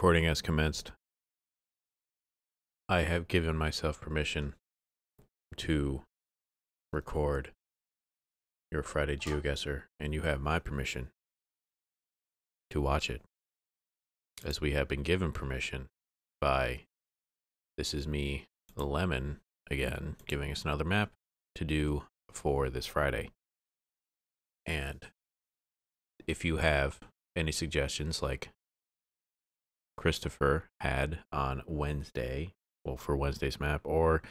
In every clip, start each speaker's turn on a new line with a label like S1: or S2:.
S1: recording has commenced. I have given myself permission to record your Friday GeoGuessr, and you have my permission to watch it, as we have been given permission by This Is Me Lemon again, giving us another map to do for this Friday. And if you have any suggestions, like Christopher had on Wednesday, well, for Wednesday's map, or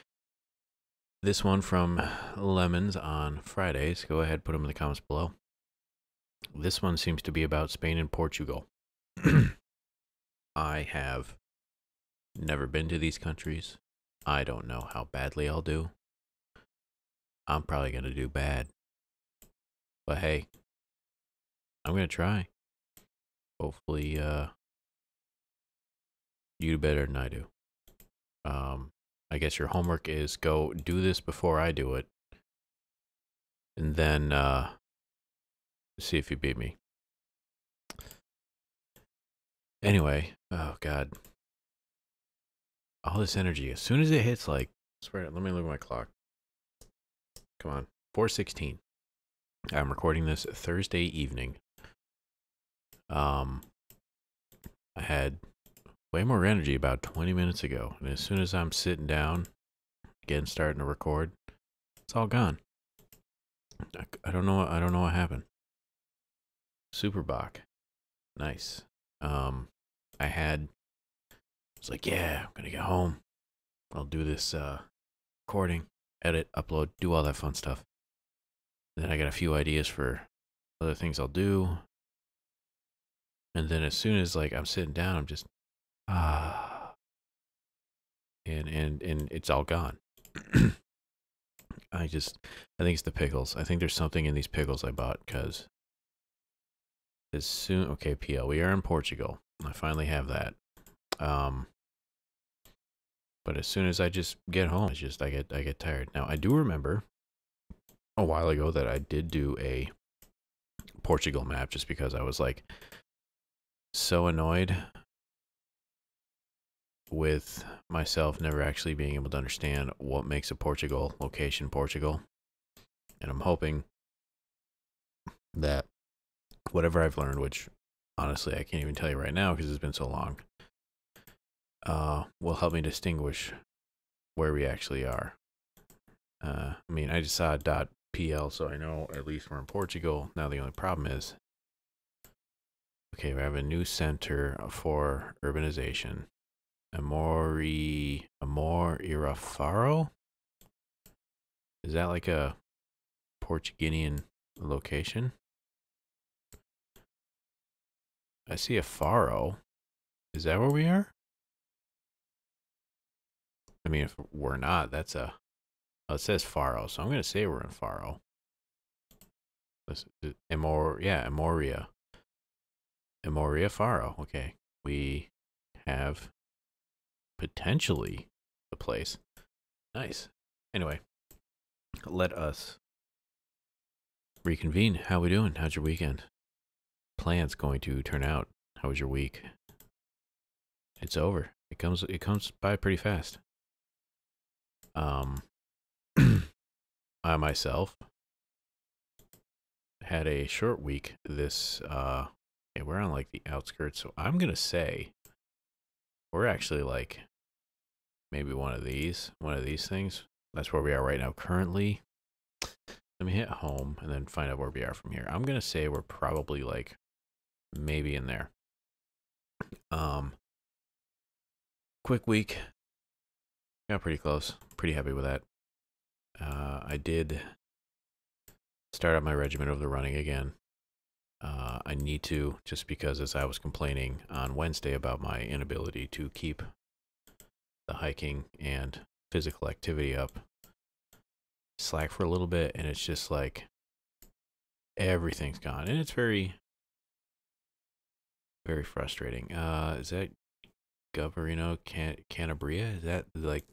S1: this one from Lemons on Fridays, go ahead, put them in the comments below. This one seems to be about Spain and Portugal. I have never been to these countries. I don't know how badly I'll do. I'm probably going to do bad. But hey, I'm going to try. Hopefully, uh, you do better than I do. Um, I guess your homework is go do this before I do it. And then, uh, see if you beat me. Anyway, oh god. All this energy. As soon as it hits like swear let me look at my clock. Come on. 416. I'm recording this Thursday evening. Um I had way more energy about 20 minutes ago. And as soon as I'm sitting down, again starting to record, it's all gone. I, I don't know I don't know what happened. Super Bock. Nice. Um, I had, I was like, yeah, I'm gonna get home. I'll do this uh, recording, edit, upload, do all that fun stuff. Then I got a few ideas for other things I'll do. And then as soon as like I'm sitting down, I'm just ah, and and and it's all gone. I just, I think it's the pickles. I think there's something in these pickles I bought because as soon okay pl we are in portugal i finally have that um but as soon as i just get home it's just i get i get tired now i do remember a while ago that i did do a portugal map just because i was like so annoyed with myself never actually being able to understand what makes a portugal location portugal and i'm hoping that whatever I've learned, which honestly I can't even tell you right now because it's been so long, uh, will help me distinguish where we actually are. Uh, I mean, I just saw dot .pl, so I know at least we're in Portugal. Now the only problem is, okay, we have a new center for urbanization. Amori, Amor Irafaro? Is that like a Portuguese location? I see a Faro. Is that where we are? I mean, if we're not, that's a. Oh, it says Faro, so I'm going to say we're in Faro. This is Emor, yeah, Amoria. Amoria Faro. Okay. We have potentially the place. Nice. Anyway, let us reconvene. How we doing? How's your weekend? plan's going to turn out. How was your week? It's over. It comes it comes by pretty fast. Um I myself had a short week this uh yeah, we're on like the outskirts, so I'm gonna say we're actually like maybe one of these, one of these things. That's where we are right now currently. Let me hit home and then find out where we are from here. I'm gonna say we're probably like maybe in there. Um, quick week. Got pretty close. Pretty happy with that. Uh, I did start up my regiment of the running again. Uh, I need to just because as I was complaining on Wednesday about my inability to keep the hiking and physical activity up slack for a little bit and it's just like everything's gone and it's very very frustrating. Uh, is that Goverino Can- Canabria? Is that like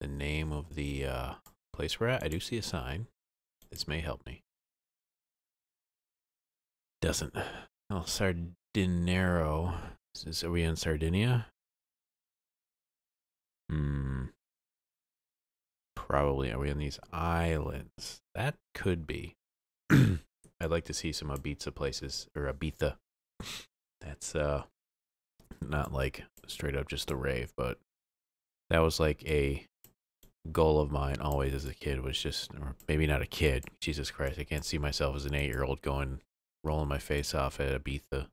S1: the name of the uh, place we're at? I do see a sign. This may help me. Doesn't. Oh, Sardinero. Is this, are we in Sardinia? Hmm. Probably. Are we on these islands? That could be. I'd like to see some Ibiza places or Ibiza. That's uh not like straight up just a rave, but that was like a goal of mine always as a kid was just or maybe not a kid. Jesus Christ, I can't see myself as an 8-year-old going rolling my face off at Ibiza.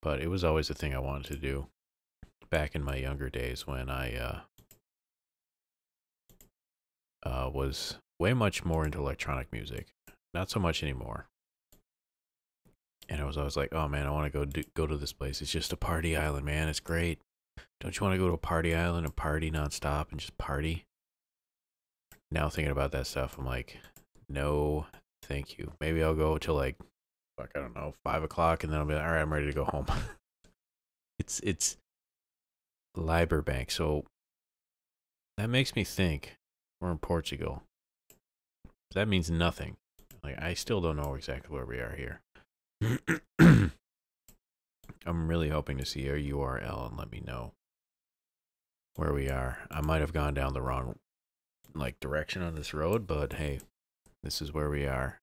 S1: But it was always a thing I wanted to do back in my younger days when I uh uh was way much more into electronic music. Not so much anymore. And I was always like, "Oh man, I want to go do, go to this place. It's just a party island, man. It's great. Don't you want to go to a party island and party nonstop and just party?" Now thinking about that stuff, I'm like, "No, thank you. Maybe I'll go till like, fuck, I don't know, five o'clock, and then I'll be like, all right, I'm ready to go home." it's it's Liberbank, so that makes me think we're in Portugal. That means nothing. Like I still don't know exactly where we are here. I'm really hoping to see a URL and let me know where we are. I might have gone down the wrong like direction on this road, but hey, this is where we are.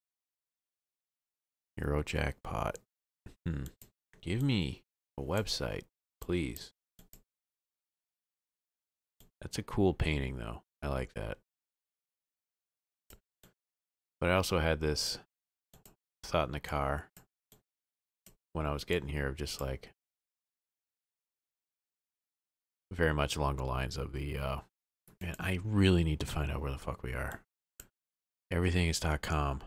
S1: Euro jackpot. Hmm. Give me a website, please. That's a cool painting though. I like that. But I also had this thought in the car when I was getting here of just like very much along the lines of the uh man, I really need to find out where the fuck we are. Everything is .com.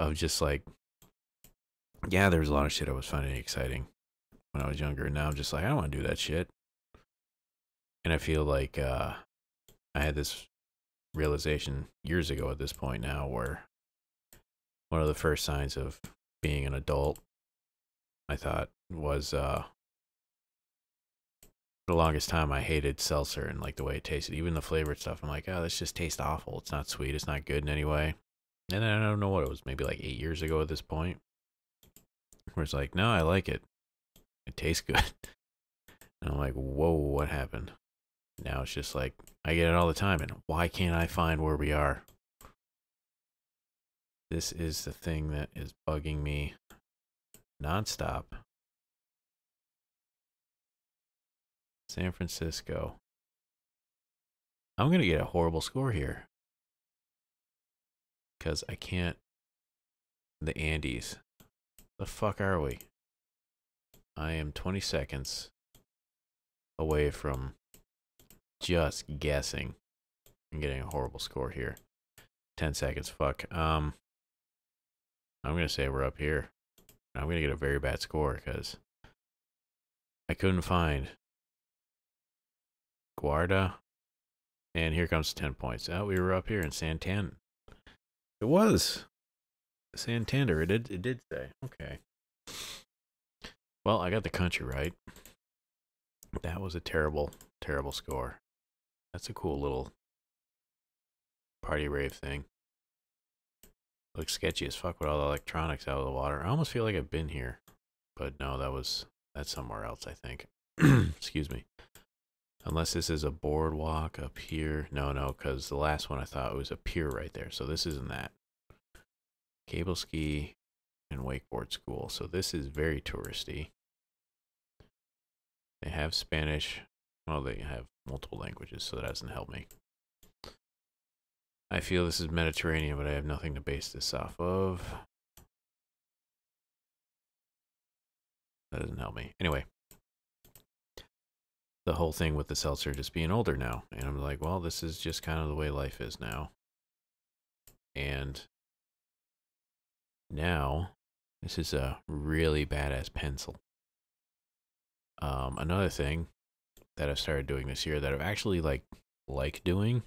S1: Of just like yeah, there's a lot of shit I was finding exciting when I was younger. And now I'm just like, I don't want to do that shit. And I feel like uh I had this realization years ago at this point now where one of the first signs of being an adult I thought was uh the longest time I hated seltzer and like the way it tasted. Even the flavored stuff, I'm like, oh, this just tastes awful. It's not sweet. It's not good in any way. And I don't know what it was, maybe like eight years ago at this point, where it's like, no, I like it. It tastes good. And I'm like, whoa, what happened? Now it's just like I get it all the time, and why can't I find where we are? This is the thing that is bugging me nonstop. San Francisco. I'm going to get a horrible score here. Because I can't. The Andes. The fuck are we? I am 20 seconds away from just guessing and getting a horrible score here. 10 seconds, fuck. Um, I'm going to say we're up here. I'm going to get a very bad score because I couldn't find Guarda. And here comes 10 points. Oh, we were up here in Santan. It was Santander. It did, it did say. Okay. Well, I got the country right. That was a terrible, terrible score. That's a cool little party rave thing. Looks sketchy as fuck with all the electronics out of the water. I almost feel like I've been here. But no, that was that's somewhere else, I think. Excuse me. Unless this is a boardwalk up here. No, no, because the last one I thought was a pier right there. So this isn't that. Cable ski and wakeboard school. So this is very touristy. They have Spanish. Well, they have multiple languages, so that doesn't help me. I feel this is Mediterranean, but I have nothing to base this off of. That doesn't help me. Anyway, the whole thing with the seltzer just being older now. And I'm like, well, this is just kind of the way life is now. And now, this is a really badass pencil. Um, another thing that I started doing this year that I've actually like like doing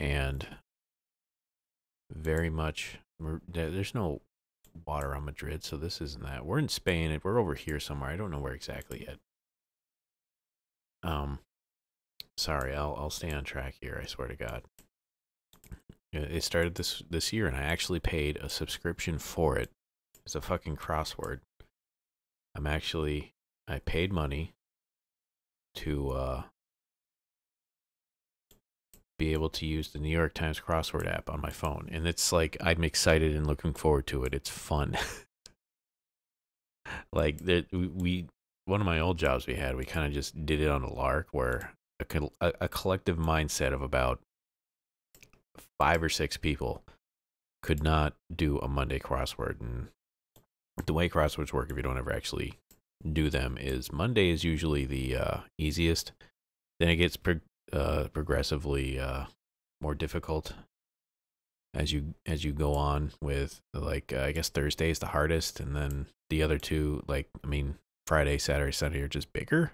S1: and very much there's no water on Madrid, so this isn't that. We're in Spain. We're over here somewhere. I don't know where exactly yet. Um, sorry, I'll I'll stay on track here. I swear to God. It started this this year, and I actually paid a subscription for it. it is a fucking crossword. I'm actually I paid money to uh be able to use the New York Times crossword app on my phone. And it's like I'm excited and looking forward to it. It's fun. like that we one of my old jobs we had, we kind of just did it on a lark where a, a, a collective mindset of about five or six people could not do a Monday crossword. And the way crosswords work, if you don't ever actually do them, is Monday is usually the uh, easiest. Then it gets pro- uh, progressively uh, more difficult as you as you go on with like uh, I guess Thursday is the hardest, and then the other two like I mean Friday, Saturday, Sunday are just bigger.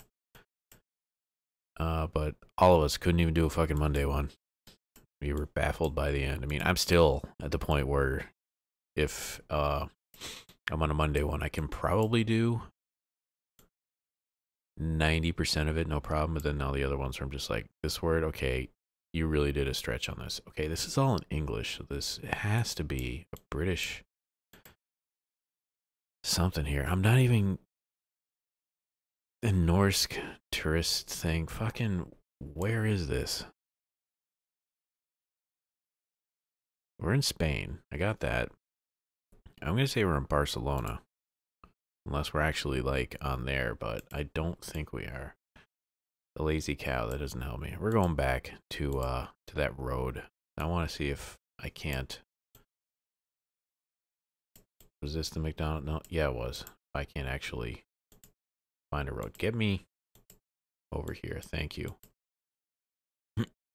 S1: Uh, but all of us couldn't even do a fucking Monday one. We were baffled by the end. I mean, I'm still at the point where if uh, I'm on a Monday one, I can probably do 90% of it, no problem. But then all the other ones where I'm just like, this word, okay, you really did a stretch on this. Okay, this is all in English. So this has to be a British something here. I'm not even a Norse tourist thing. Fucking, where is this? We're in Spain. I got that. I'm going to say we're in Barcelona. Unless we're actually like on there, but I don't think we are. The lazy cow, that doesn't help me. We're going back to uh to that road. I want to see if I can't. Was this the McDonald? No, yeah, it was. I can't actually find a road. Get me over here. Thank you.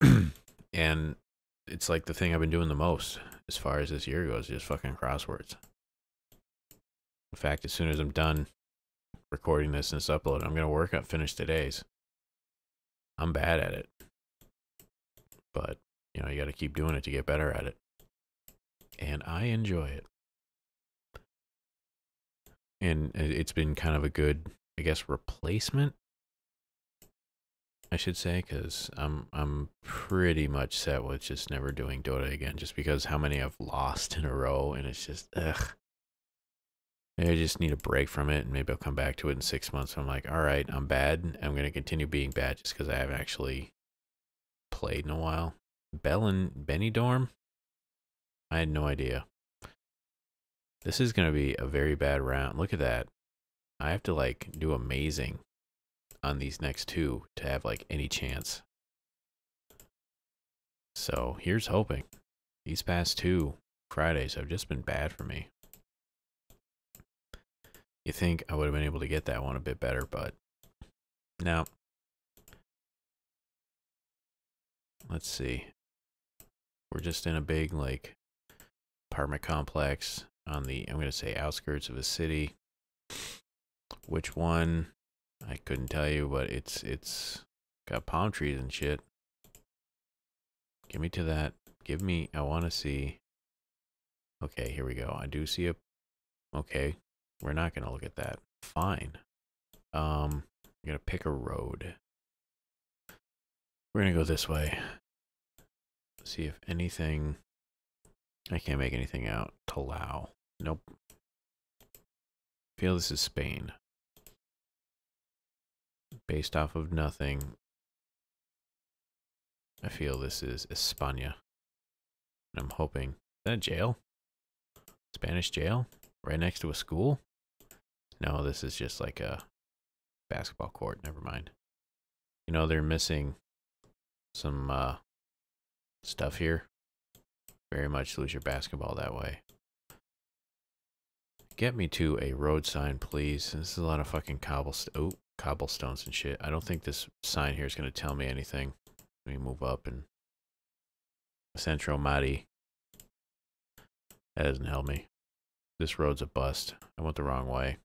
S1: and it's like the thing I've been doing the most as far as this year goes, just fucking crosswords. In fact, as soon as I'm done recording this and it's uploaded, I'm gonna work on finish today's. I'm bad at it. But, you know, you gotta keep doing it to get better at it. And I enjoy it. And it's been kind of a good, I guess, replacement I should say, because I'm I'm pretty much set with just never doing Dota again, just because how many I've lost in a row, and it's just ugh. Maybe I just need a break from it, and maybe I'll come back to it in six months. I'm like, all right, I'm bad. I'm gonna continue being bad just because I haven't actually played in a while. Bell and Benidorm. I had no idea. This is gonna be a very bad round. Look at that. I have to like do amazing on these next two to have like any chance. So here's hoping. These past two Fridays have just been bad for me. You think I would have been able to get that one a bit better, but now let's see. We're just in a big like apartment complex on the I'm gonna say outskirts of a city. Which one? I couldn't tell you, but it's it's got palm trees and shit. Give me to that. Give me. I want to see. Okay, here we go. I do see a. Okay, we're not gonna look at that. Fine. Um, I'm gonna pick a road. We're gonna go this way. See if anything. I can't make anything out. Talau. Nope. I Feel this is Spain based off of nothing. I feel this is España. And I'm hoping. Is that a jail? Spanish jail? Right next to a school? No, this is just like a basketball court. Never mind. You know, they're missing some uh, stuff here. Very much lose your basketball that way. Get me to a road sign, please. This is a lot of fucking cobblestone. Oh, cobblestones and shit. I don't think this sign here is going to tell me anything. Let me move up and Centro Mari. That doesn't help me. This road's a bust. I went the wrong way.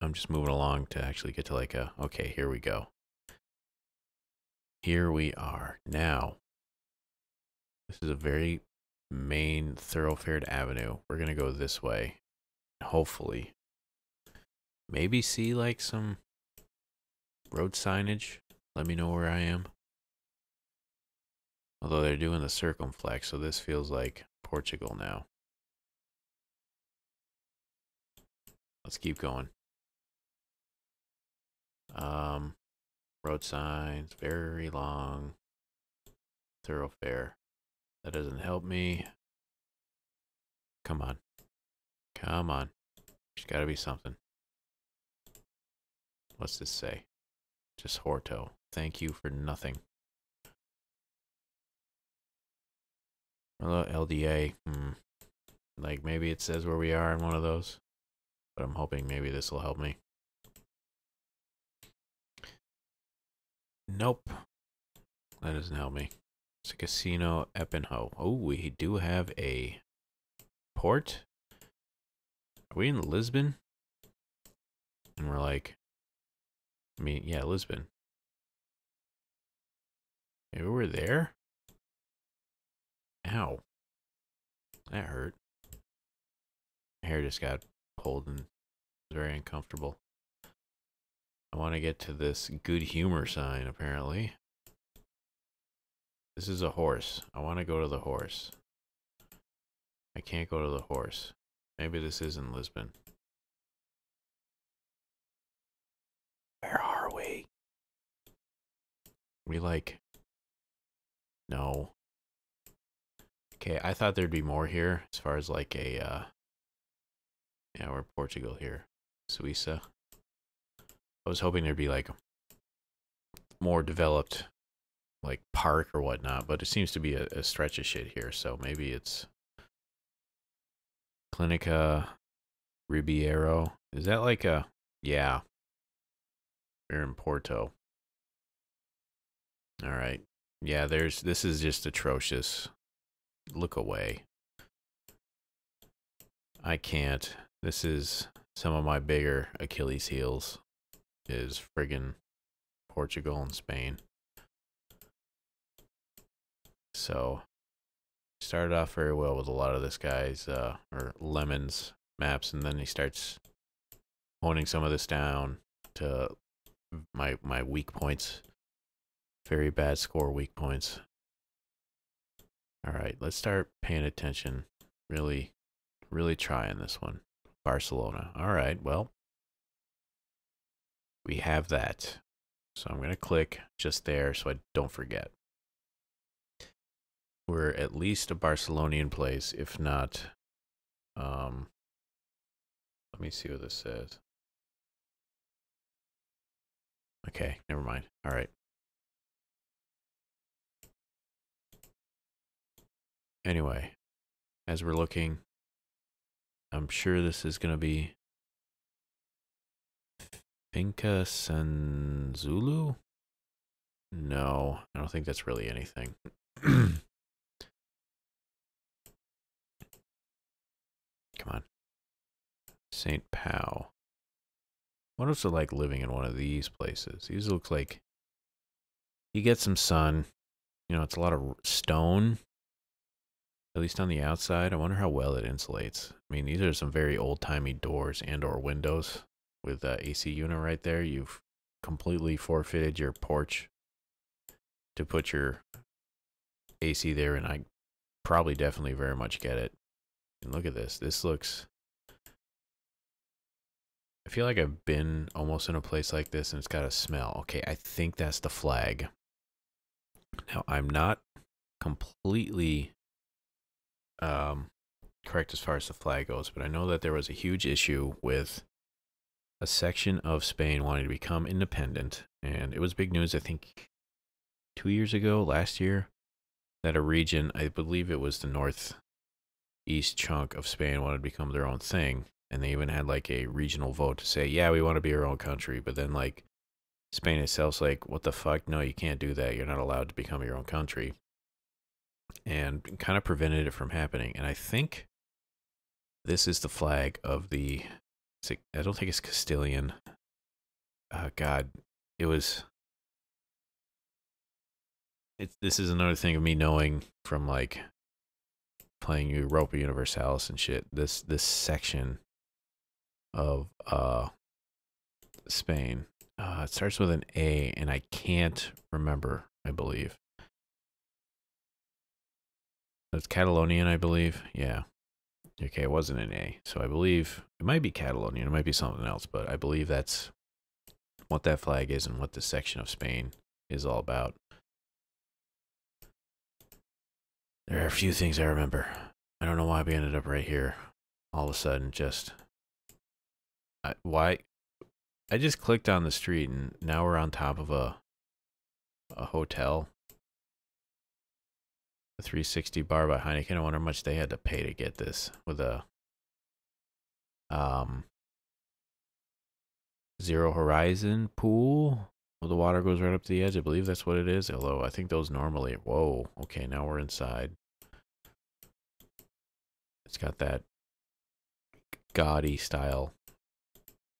S1: I'm just moving along to actually get to like a, okay, here we go. Here we are. Now, this is a very main thoroughfared avenue. We're going to go this way. Hopefully, maybe see like some road signage. Let me know where I am. Although they're doing the circumflex, so this feels like Portugal now. Let's keep going. Um, road signs, very long thoroughfare. That doesn't help me. Come on. Come on. There's got to be something. What's this say? Just Horto. Thank you for nothing. Hello, LDA. Hmm. Like, maybe it says where we are in one of those. But I'm hoping maybe this will help me. Nope. That doesn't help me. It's a casino Epinho. Oh, we do have a port. Are we in Lisbon? And we're like, I mean, yeah, Lisbon. Maybe we're there? Ow. That hurt. My hair just got pulled and very uncomfortable. I want to get to this good humor sign, apparently. This is a horse. I want to go to the horse. I can't go to the horse. Maybe this isn't Lisbon. Where are we? We like... No. Okay, I thought there'd be more here as far as like a, uh... Yeah, we're Portugal here. Suiza. I was hoping there'd be like more developed like park or whatnot, but it seems to be a, a stretch of shit here, so maybe it's Clinica Ribeiro. Is that like a yeah. We're in Porto. Alright. Yeah, there's this is just atrocious. Look away. I can't. This is some of my bigger Achilles heels is friggin' Portugal and Spain. So started off very well with a lot of this guy's uh, or lemons maps, and then he starts honing some of this down to my my weak points. Very bad score weak points. All right, let's start paying attention. Really, really trying this one. Barcelona. All right, well, we have that. So I'm going to click just there so I don't forget. We're at least a Barcelonian place, if not, um, let me see what this says. Okay, never mind. All right. Anyway, as we're looking, I'm sure this is going to be Finca Zulu. No, I don't think that's really anything. Come on. St. Pau. What is it like living in one of these places? These look like you get some sun. You know, it's a lot of stone. At least on the outside. I wonder how well it insulates. I mean, these are some very old-timey doors and or windows with the AC unit right there. You've completely forfeited your porch to put your AC there, and I probably definitely very much get it. And look at this. This looks... I feel like I've been almost in a place like this and it's got a smell. Okay, I think that's the flag. Now, I'm not completely um, correct as far as the flag goes, but I know that there was a huge issue with a section of Spain wanting to become independent. And it was big news, I think, two years ago, last year, that a region, I believe it was the north east chunk of Spain wanted to become their own thing. And they even had like a regional vote to say, yeah, we want to be our own country. But then like Spain itself's like, what the fuck? No, you can't do that. You're not allowed to become your own country. And kind of prevented it from happening. And I think this is the flag of the, I don't think it's Castilian. Uh, God, it was, it's, this is another thing of me knowing from like playing Europa Universalis and shit, this this section of uh Spain. Uh, it starts with an A, and I can't remember. I believe it's Catalonian. I believe. Yeah, Okay, it wasn't an A. So I believe it might be Catalonian. It might be something else, but I believe that's what that flag is and what this section of Spain is all about. There are a few things I remember. I don't know why we ended up right here. All of a sudden, just I, why? I just clicked on the street and now we're on top of a a hotel. A 360 bar by Heineken. I wonder how much they had to pay to get this with a um zero horizon pool. Well, the water goes right up to the edge. I believe that's what it is. Although I think those normally. Whoa. Okay, now we're inside. It's got that gaudy style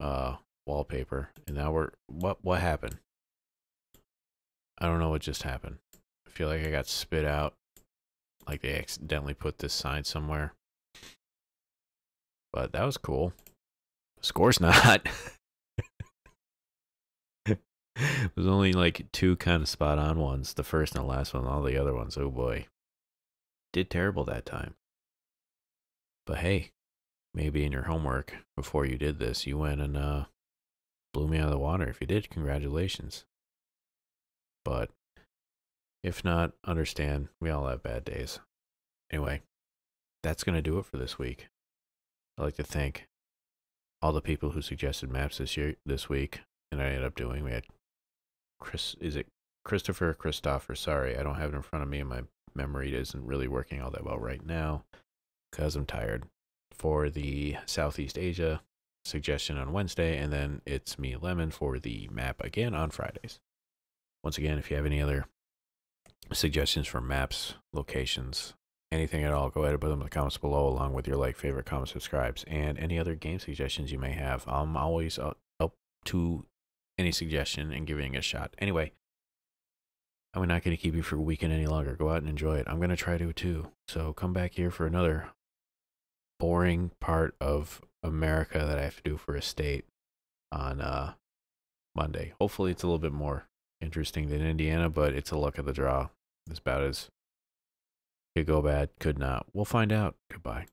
S1: uh wallpaper. And now we're what what happened? I don't know what just happened. I feel like I got spit out. Like they accidentally put this sign somewhere. But that was cool. Score's not. There's only like two kind of spot on ones. The first and the last one. All the other ones, oh boy. Did terrible that time. But hey, maybe in your homework before you did this, you went and uh, blew me out of the water. If you did, congratulations. But if not, understand we all have bad days. Anyway, that's going to do it for this week. I'd like to thank all the people who suggested maps this year, this week, and I ended up doing. We had Chris, is it Christopher Christopher? Sorry, I don't have it in front of me, and my memory isn't really working all that well right now because I'm tired. For the Southeast Asia suggestion on Wednesday, and then it's me Lemon for the map again on Fridays. Once again, if you have any other suggestions for maps, locations, anything at all, go ahead and put them in the comments below, along with your like, favorite, comment, subscribes, and any other game suggestions you may have. I'm always up to any suggestion and giving it a shot. Anyway, I'm not going to keep you for a weekend any longer. Go out and enjoy it. I'm going to try to too. So come back here for another boring part of America that I have to do for a state on uh, Monday. Hopefully, it's a little bit more interesting than Indiana, but it's a luck of the draw. It's about as could go bad, could not. We'll find out. Goodbye.